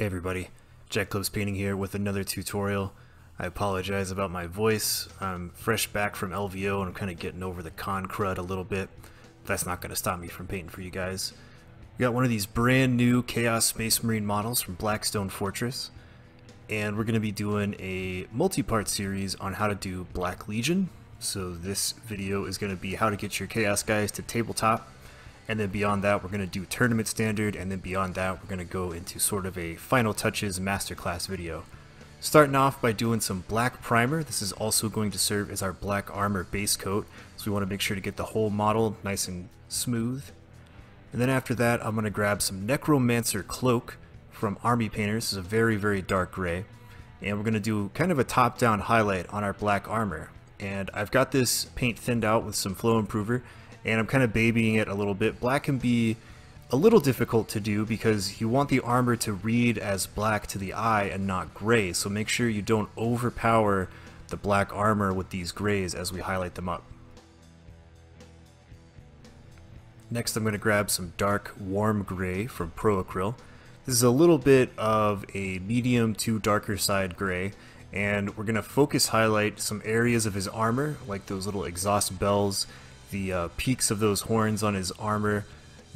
Hey everybody, Jack Clips Painting here with another tutorial. I apologize about my voice. I'm fresh back from LVO and I'm kind of getting over the con crud a little bit. That's not going to stop me from painting for you guys. We got one of these brand new Chaos Space Marine models from Blackstone Fortress. And we're going to be doing a multi-part series on how to do Black Legion. So this video is going to be how to get your Chaos guys to tabletop and then beyond that, we're going to do tournament standard, and then beyond that, we're going to go into sort of a final touches masterclass video. Starting off by doing some black primer. This is also going to serve as our black armor base coat, so we want to make sure to get the whole model nice and smooth. And then after that, I'm going to grab some Necromancer Cloak from Army Painters. This is a very, very dark gray. And we're going to do kind of a top-down highlight on our black armor. And I've got this paint thinned out with some flow improver and I'm kind of babying it a little bit. Black can be a little difficult to do because you want the armor to read as black to the eye and not gray, so make sure you don't overpower the black armor with these grays as we highlight them up. Next I'm going to grab some dark warm gray from Pro Acryl. This is a little bit of a medium to darker side gray and we're going to focus highlight some areas of his armor like those little exhaust bells the uh, peaks of those horns on his armor,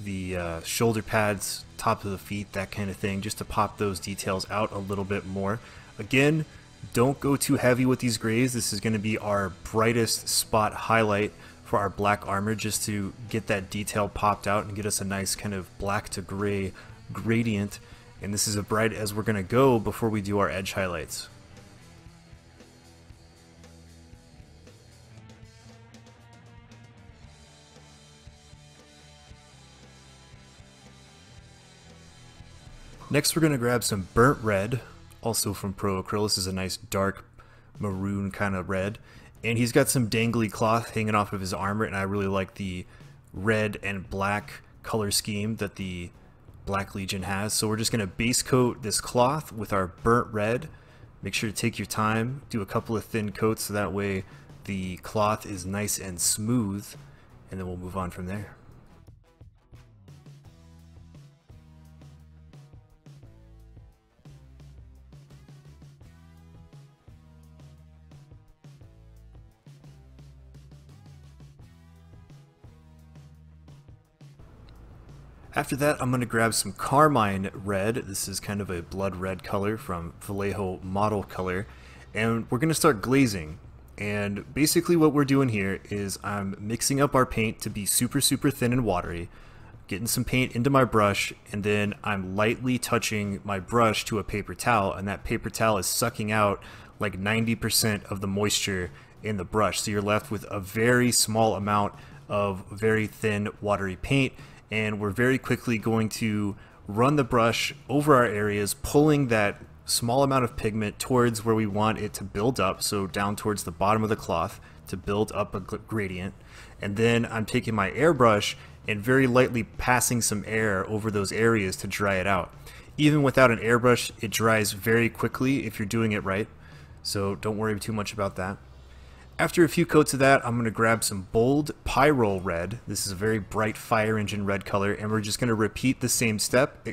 the uh, shoulder pads, top of the feet, that kind of thing, just to pop those details out a little bit more. Again, don't go too heavy with these grays. This is going to be our brightest spot highlight for our black armor just to get that detail popped out and get us a nice kind of black to gray gradient. And this is as bright as we're going to go before we do our edge highlights. Next we're going to grab some burnt red, also from Pro Acryl. This is a nice dark maroon kind of red. And he's got some dangly cloth hanging off of his armor, and I really like the red and black color scheme that the Black Legion has. So we're just going to base coat this cloth with our burnt red. Make sure to take your time, do a couple of thin coats so that way the cloth is nice and smooth, and then we'll move on from there. After that, I'm going to grab some Carmine Red. This is kind of a blood red color from Vallejo Model Color. And we're going to start glazing. And basically what we're doing here is I'm mixing up our paint to be super, super thin and watery, getting some paint into my brush, and then I'm lightly touching my brush to a paper towel, and that paper towel is sucking out like 90% of the moisture in the brush. So you're left with a very small amount of very thin, watery paint and we're very quickly going to run the brush over our areas, pulling that small amount of pigment towards where we want it to build up, so down towards the bottom of the cloth to build up a gradient. And then I'm taking my airbrush and very lightly passing some air over those areas to dry it out. Even without an airbrush, it dries very quickly if you're doing it right, so don't worry too much about that. After a few coats of that, I'm going to grab some bold Pyrrole Red. This is a very bright fire engine red color, and we're just going to repeat the same step,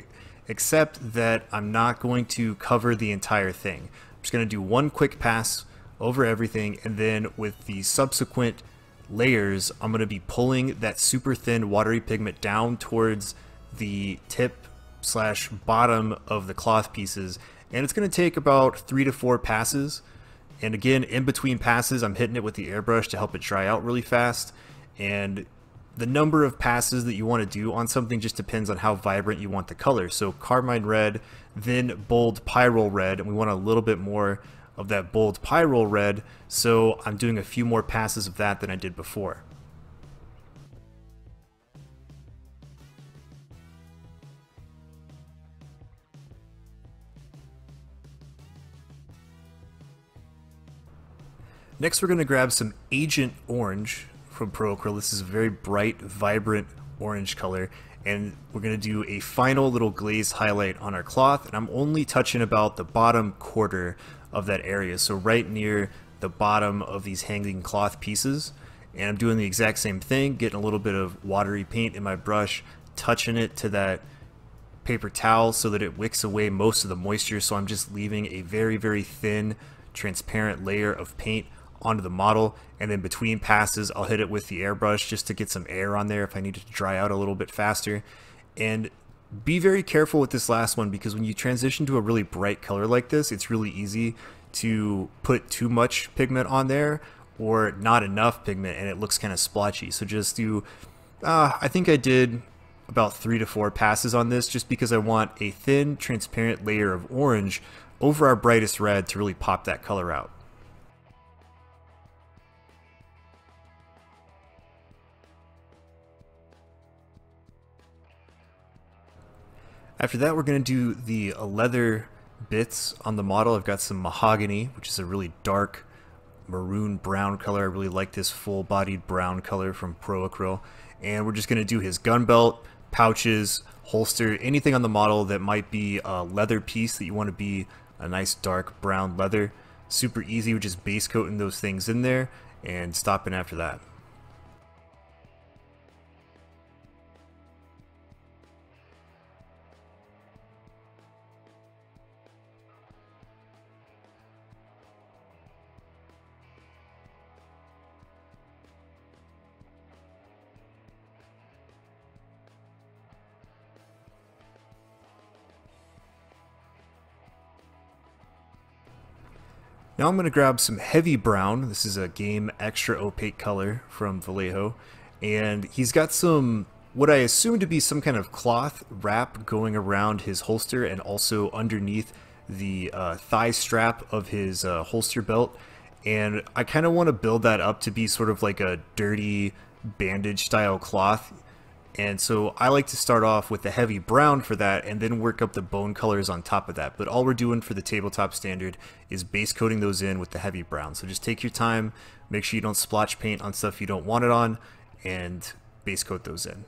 except that I'm not going to cover the entire thing. I'm just going to do one quick pass over everything, and then with the subsequent layers, I'm going to be pulling that super thin watery pigment down towards the tip slash bottom of the cloth pieces, and it's going to take about three to four passes and again, in between passes, I'm hitting it with the airbrush to help it dry out really fast. And the number of passes that you want to do on something just depends on how vibrant you want the color. So Carmine Red, then Bold Pyrrole Red, and we want a little bit more of that Bold Pyrrole Red, so I'm doing a few more passes of that than I did before. Next we're going to grab some Agent Orange from Pro Acryl. This is a very bright, vibrant orange color and we're going to do a final little glaze highlight on our cloth and I'm only touching about the bottom quarter of that area so right near the bottom of these hanging cloth pieces and I'm doing the exact same thing getting a little bit of watery paint in my brush touching it to that paper towel so that it wicks away most of the moisture. So I'm just leaving a very, very thin, transparent layer of paint onto the model. And then between passes, I'll hit it with the airbrush just to get some air on there if I need it to dry out a little bit faster. And be very careful with this last one because when you transition to a really bright color like this, it's really easy to put too much pigment on there or not enough pigment and it looks kind of splotchy. So just do, uh, I think I did about three to four passes on this just because I want a thin transparent layer of orange over our brightest red to really pop that color out. After that, we're going to do the uh, leather bits on the model. I've got some mahogany, which is a really dark maroon brown color. I really like this full-bodied brown color from Pro Acryl. And we're just going to do his gun belt, pouches, holster, anything on the model that might be a leather piece that you want to be a nice dark brown leather. Super easy, we're just base coating those things in there and stopping after that. Now I'm going to grab some heavy brown. This is a game extra opaque color from Vallejo. And he's got some, what I assume to be some kind of cloth wrap going around his holster and also underneath the uh, thigh strap of his uh, holster belt. And I kind of want to build that up to be sort of like a dirty bandage style cloth and so I like to start off with the heavy brown for that and then work up the bone colors on top of that. But all we're doing for the tabletop standard is base coating those in with the heavy brown. So just take your time, make sure you don't splotch paint on stuff you don't want it on, and base coat those in.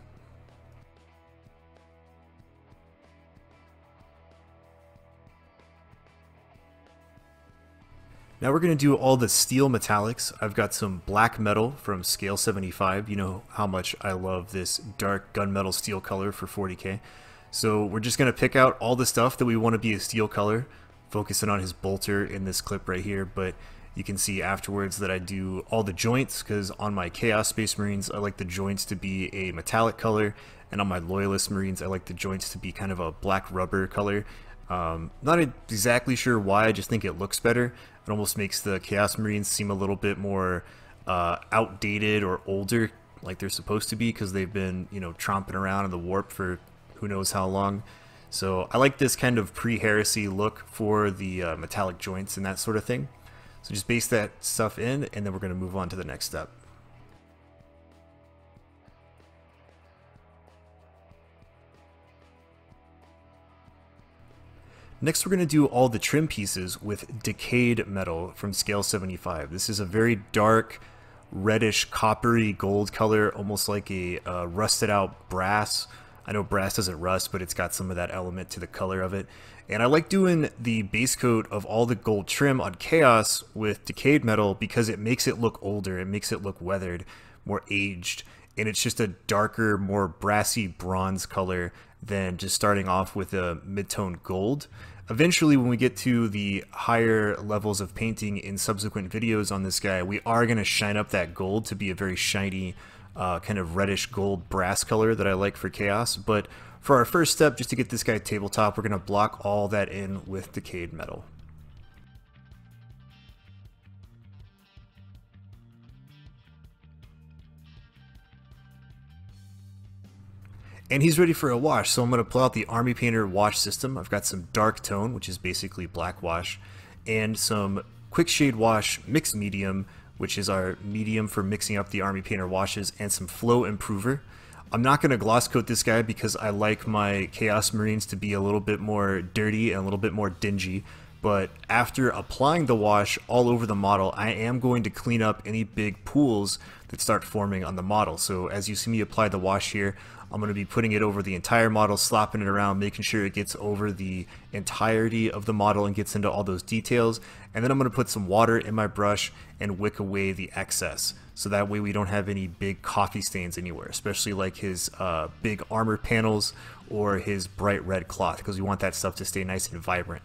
Now we're going to do all the steel metallics. I've got some black metal from Scale 75. You know how much I love this dark gunmetal steel color for 40k. So we're just going to pick out all the stuff that we want to be a steel color, focusing on his bolter in this clip right here, but you can see afterwards that I do all the joints because on my Chaos Space Marines I like the joints to be a metallic color and on my Loyalist Marines I like the joints to be kind of a black rubber color. Um, not exactly sure why, I just think it looks better. It almost makes the Chaos Marines seem a little bit more uh, outdated or older, like they're supposed to be, because they've been, you know, tromping around in the warp for who knows how long. So I like this kind of pre-heresy look for the uh, metallic joints and that sort of thing. So just base that stuff in, and then we're going to move on to the next step. Next we're going to do all the trim pieces with Decayed Metal from Scale 75. This is a very dark, reddish, coppery gold color, almost like a uh, rusted out brass. I know brass doesn't rust, but it's got some of that element to the color of it. And I like doing the base coat of all the gold trim on Chaos with Decayed Metal because it makes it look older, it makes it look weathered, more aged, and it's just a darker, more brassy bronze color than just starting off with a mid-tone gold. Eventually, when we get to the higher levels of painting in subsequent videos on this guy, we are going to shine up that gold to be a very shiny, uh, kind of reddish gold brass color that I like for Chaos. But for our first step, just to get this guy tabletop, we're going to block all that in with Decayed Metal. And he's ready for a wash, so I'm going to pull out the Army Painter wash system. I've got some dark tone, which is basically black wash, and some quick shade wash mixed medium, which is our medium for mixing up the Army Painter washes, and some flow improver. I'm not going to gloss coat this guy because I like my Chaos Marines to be a little bit more dirty and a little bit more dingy. But after applying the wash all over the model, I am going to clean up any big pools that start forming on the model. So as you see me apply the wash here, I'm going to be putting it over the entire model, slapping it around, making sure it gets over the entirety of the model and gets into all those details. And then I'm going to put some water in my brush and wick away the excess. so that way we don't have any big coffee stains anywhere, especially like his uh, big armor panels or his bright red cloth because we want that stuff to stay nice and vibrant.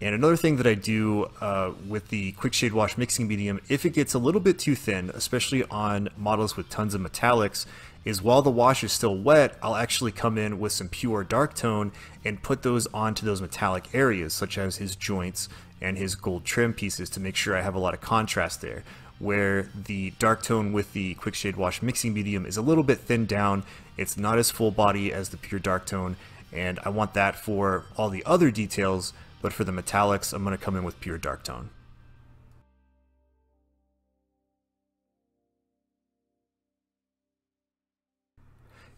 And another thing that I do uh, with the quick shade wash mixing medium, if it gets a little bit too thin, especially on models with tons of metallics, is while the wash is still wet, I'll actually come in with some pure dark tone and put those onto those metallic areas, such as his joints and his gold trim pieces to make sure I have a lot of contrast there. Where the dark tone with the quick shade wash mixing medium is a little bit thinned down, it's not as full body as the pure dark tone, and I want that for all the other details but for the metallics, I'm going to come in with pure dark tone.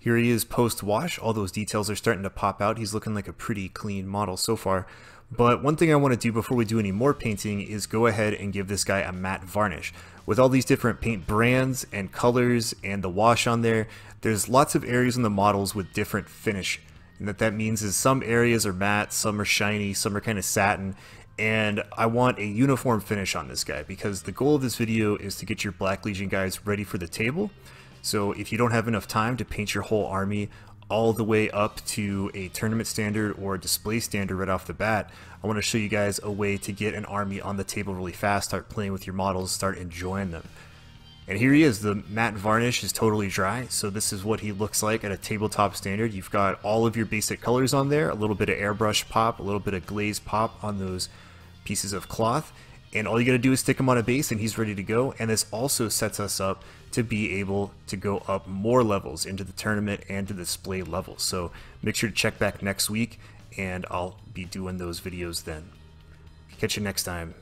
Here he is post-wash. All those details are starting to pop out. He's looking like a pretty clean model so far. But one thing I want to do before we do any more painting is go ahead and give this guy a matte varnish. With all these different paint brands and colors and the wash on there, there's lots of areas in the models with different finish and that that means is some areas are matte, some are shiny, some are kind of satin, and I want a uniform finish on this guy because the goal of this video is to get your Black Legion guys ready for the table. So if you don't have enough time to paint your whole army all the way up to a tournament standard or display standard right off the bat, I want to show you guys a way to get an army on the table really fast, start playing with your models, start enjoying them. And here he is, the matte varnish is totally dry, so this is what he looks like at a tabletop standard. You've got all of your basic colors on there, a little bit of airbrush pop, a little bit of glaze pop on those pieces of cloth, and all you gotta do is stick him on a base and he's ready to go, and this also sets us up to be able to go up more levels into the tournament and to display levels. So make sure to check back next week, and I'll be doing those videos then. Catch you next time.